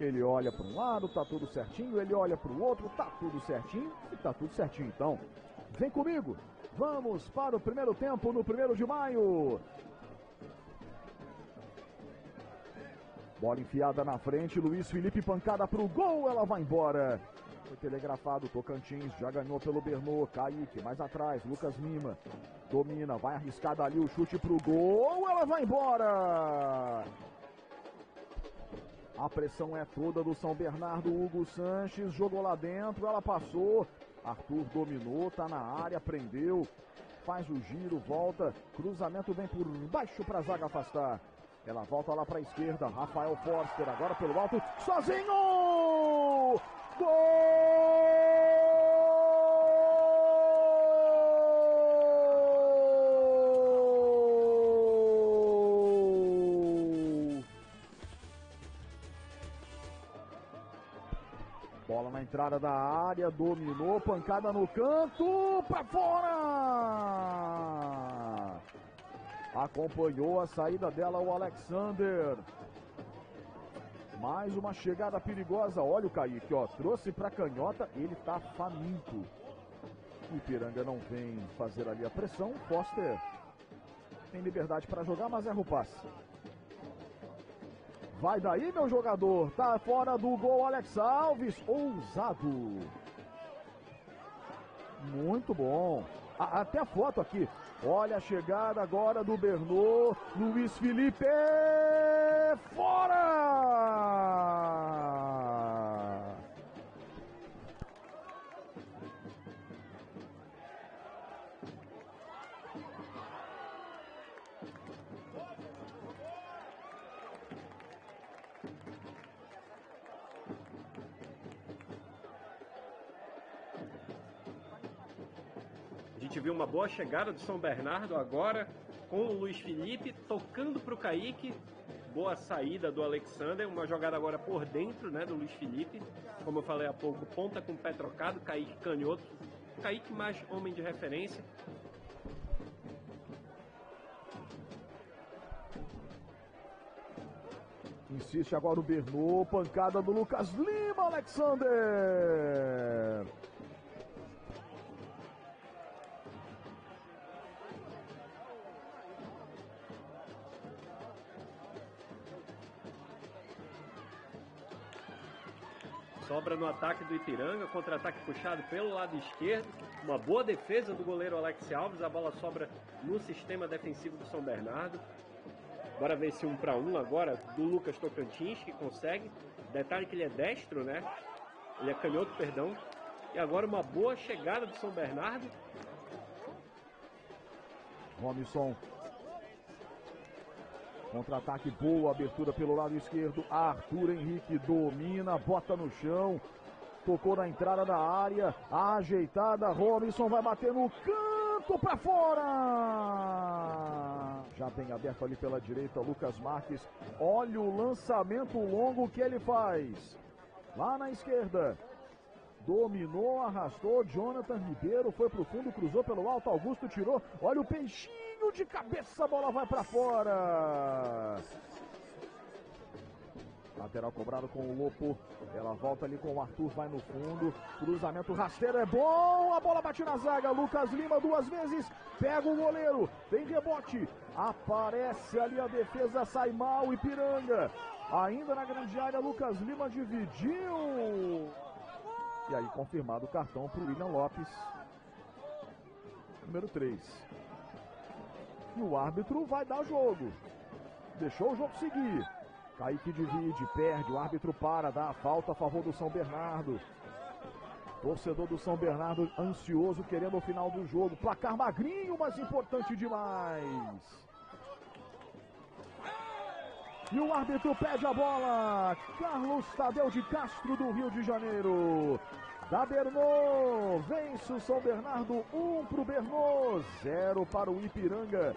Ele olha para um lado, tá tudo certinho, ele olha para o outro, tá tudo certinho e tá tudo certinho então. Vem comigo, vamos para o primeiro tempo no primeiro de maio. Bola enfiada na frente, Luiz Felipe pancada pro gol, ela vai embora. Foi telegrafado, Tocantins já ganhou pelo Bernô, Kaique, mais atrás, Lucas Lima. Domina, vai arriscada ali o chute pro gol, ela vai embora. A pressão é toda do São Bernardo, Hugo Sanches jogou lá dentro, ela passou. Arthur dominou, tá na área, prendeu, faz o giro, volta, cruzamento vem por baixo para a zaga afastar. Ela volta lá para a esquerda, Rafael Forster agora pelo alto, sozinho! Gol! Bola na entrada da área, dominou, pancada no canto, para fora! Acompanhou a saída dela o Alexander. Mais uma chegada perigosa. Olha o Kaique, ó. Trouxe pra canhota. Ele tá faminto. O Ipiranga não vem fazer ali a pressão. Foster tem liberdade para jogar, mas erra o passe. Vai daí, meu jogador. Tá fora do gol, Alex Alves. Ousado. Muito bom. A, até a foto aqui. Olha a chegada agora do Bernô. Luiz Felipe. Fora! Gente viu uma boa chegada do São Bernardo agora, com o Luiz Felipe tocando para o Kaique. Boa saída do Alexander, uma jogada agora por dentro né, do Luiz Felipe. Como eu falei há pouco, ponta com o pé trocado, Kaique canhoto. Kaique mais homem de referência. Insiste agora o Bernô, pancada do Lucas Lima, Alexander. Sobra no ataque do Ipiranga, contra-ataque puxado pelo lado esquerdo. Uma boa defesa do goleiro Alex Alves. A bola sobra no sistema defensivo do São Bernardo. Bora ver esse um para um agora do Lucas Tocantins, que consegue. Detalhe que ele é destro, né? Ele é canhoto, perdão. E agora uma boa chegada do São Bernardo. Robinson. Contra-ataque boa, abertura pelo lado esquerdo. Arthur Henrique domina, bota no chão. Tocou na entrada da área, ajeitada. Robinson vai bater no canto para fora. Já bem aberto ali pela direita, Lucas Marques. Olha o lançamento longo que ele faz. Lá na esquerda. Dominou, arrastou. Jonathan Ribeiro foi pro fundo, cruzou pelo alto. Augusto tirou. Olha o peixinho de cabeça, a bola vai para fora. Lateral cobrado com o Lopo. Ela volta ali com o Arthur, vai no fundo. Cruzamento rasteiro é bom. A bola bate na zaga. Lucas Lima duas vezes. Pega o goleiro. Tem rebote. Aparece ali a defesa. Sai mal. Ipiranga. Ainda na grande área. Lucas Lima dividiu. E aí, confirmado o cartão para o William Lopes. Número 3. E o árbitro vai dar jogo. Deixou o jogo seguir. Kaique divide, perde, o árbitro para, dá a falta a favor do São Bernardo. Torcedor do São Bernardo ansioso, querendo o final do jogo. Placar magrinho, mas importante demais. E o árbitro pede a bola. Carlos Tadeu de Castro, do Rio de Janeiro. Da Bernô, vence o São Bernardo, 1 um para o Bernô, 0 para o Ipiranga.